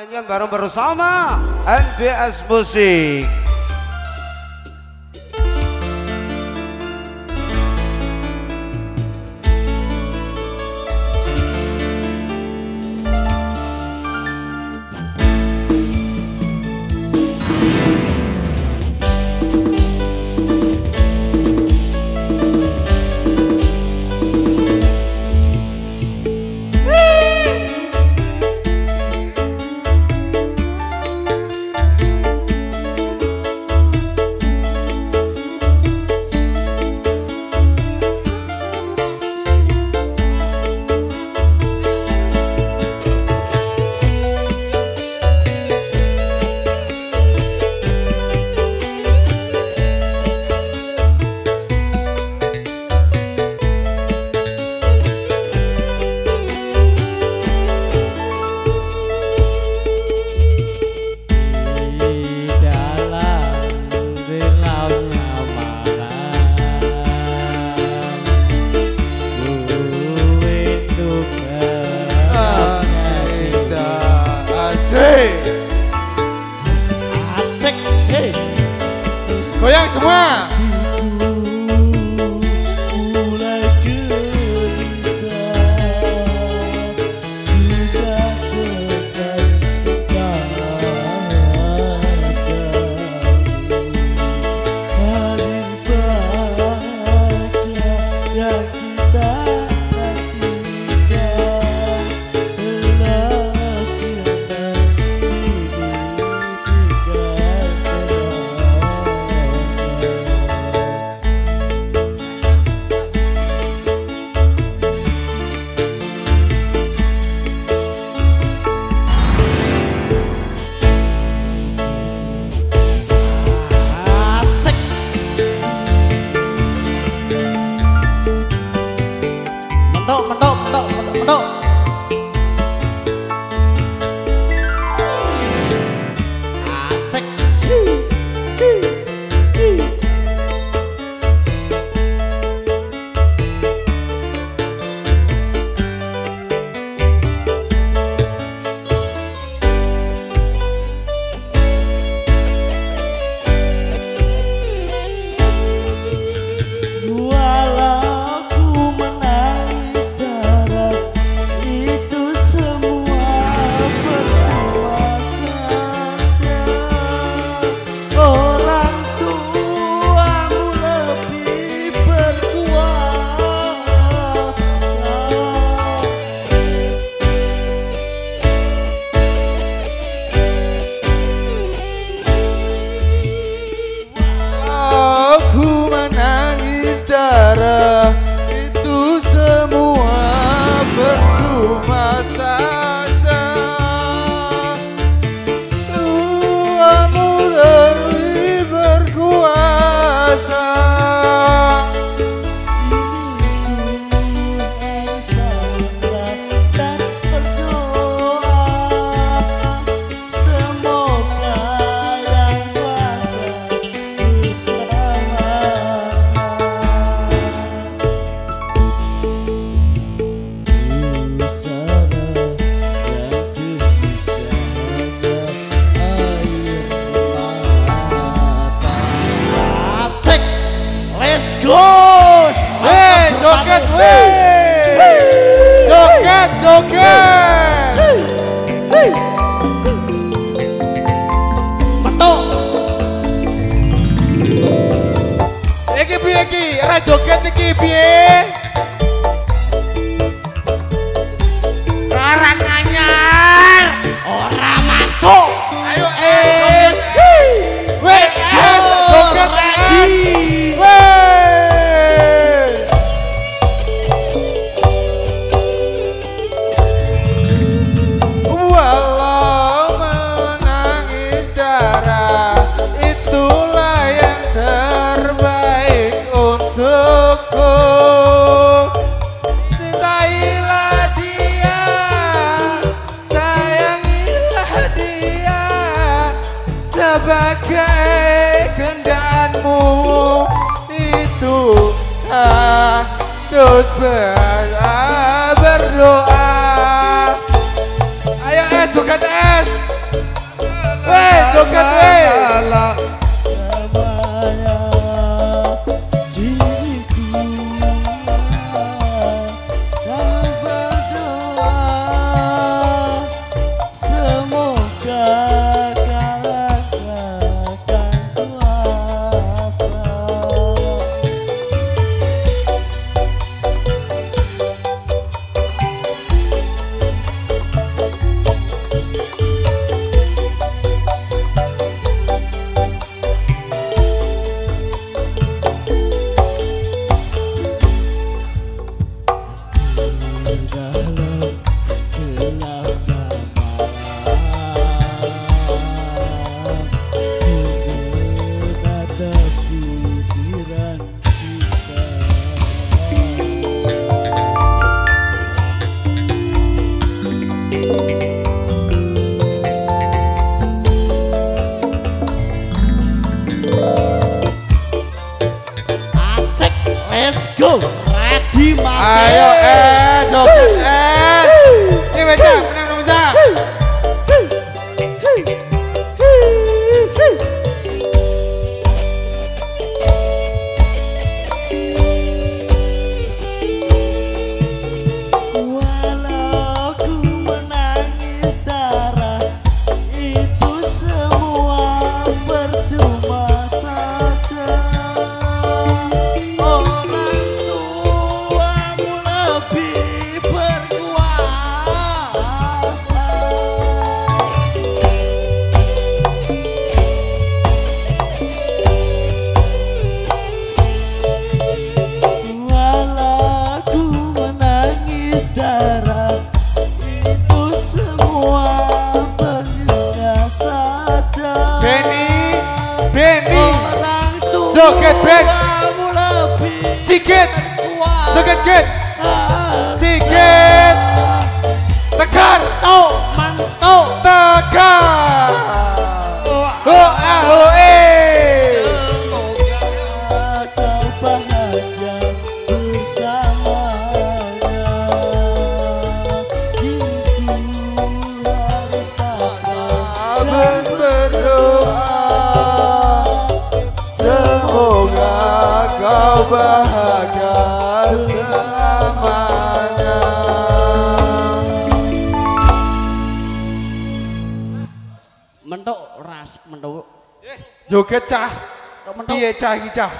mainkan bareng bersama NBS Musik. Terus berdoa. Ayo eh, es, eh, joget es. Weh, joget weh Ready Mas. Ayo eh joget es. Eh. Ini wecah, menang menang Sikit. Degit-git. Sikit. Tegar. Tau Mantau Tegar. mentok ras mentok. Joget cah. Mentok. Piye cah iki cah?